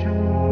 you.